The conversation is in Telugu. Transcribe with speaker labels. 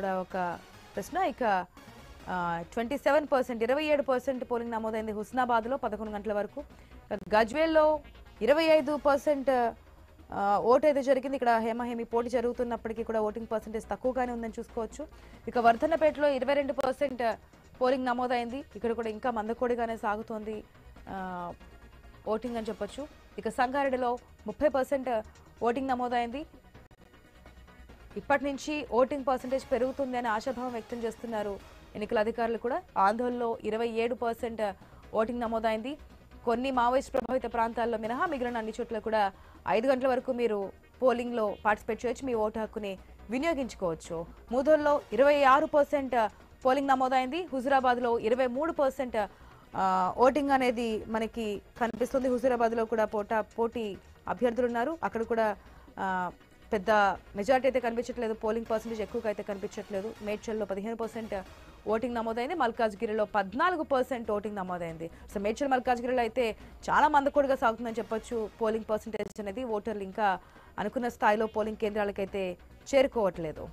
Speaker 1: కూడా ఒక ప్రశ్న. ఇక ట్వంటీ సెవెన్ పర్సెంట్ ఇరవై ఏడు పర్సెంట్ పోలింగ్ నమోదైంది హుస్నాబాద్లో పదకొండు గంటల వరకు. గజ్వేల్లో ఇరవై ఐదు పర్సెంట్ ఓటు అయితే జరిగింది. ఇక్కడ హేమహేమి పోటీ జరుగుతున్నప్పటికీ కూడా ఓటింగ్ పర్సెంటేజ్ తక్కువగానే ఉందని చూసుకోవచ్చు. ఇక వర్ధన్నపేటలో ఇరవై రెండు పర్సెంట్ పోలింగ్ నమోదైంది. ఇక్కడ కూడా ఇంకా మందకోడిగానే సాగుతోంది ఓటింగ్ అని చెప్పొచ్చు. ఇక సంగారెడ్డిలో ముప్పై పర్సెంట్ ఓటింగ్ నమోదైంది. ఇప్పటి నుంచి ఓటింగ్ పర్సంటేజ్ పెరుగుతుంది అని ఆశాభావం వ్యక్తం చేస్తున్నారు. ఎన్నికల అధికారులు కూడా ఆందోళనలో ఇరవై ఏడు పర్సెంట్ ఓటింగ్ నమోదైంది. కొన్ని మావోయిస్ట్ ప్రభావిత ప్రాంతాల్లో మినహా మిగిలిన అన్ని చోట్ల కూడా ఐదు గంటల వరకు మీరు పోలింగ్లో పార్టిసిపేట్ చేయొచ్చు మీ ఓటు హక్కుని వినియోగించుకోవచ్చు. మూదోల్లో ఇరవై ఆరు పర్సెంట్ పోలింగ్ నమోదైంది. హుజురాబాద్లో ఇరవై మూడు పర్సెంట్ ఓటింగ్ అనేది మనకి కనిపిస్తుంది. హుజురాబాద్లో కూడా పోటా పోటీ అభ్యర్థులు ఉన్నారు. అక్కడ కూడా పెద్ద మెజార్టీ అయితే కనిపించట్లేదు. పోలింగ్ పర్సంటేజ్ ఎక్కువగా అయితే కనిపించట్లేదు. మేడ్చల్లో పదిహేను పర్సెంట్ ఓటింగ్ నమోదైంది. మల్కాజ్గిరిలో పద్నాలుగు పర్సెంట్ ఓటింగ్ నమోదైంది. సో మేడ్చల్ మల్కాజ్గిరిలో అయితే చాలా మందకోడిగా సాగుతుందని చెప్పొచ్చు. పోలింగ్ పర్సెంటేజ్ అనేది ఓటర్లు ఇంకా అనుకున్న స్థాయిలో పోలింగ్ కేంద్రాలకైతే చేరుకోవట్లేదు.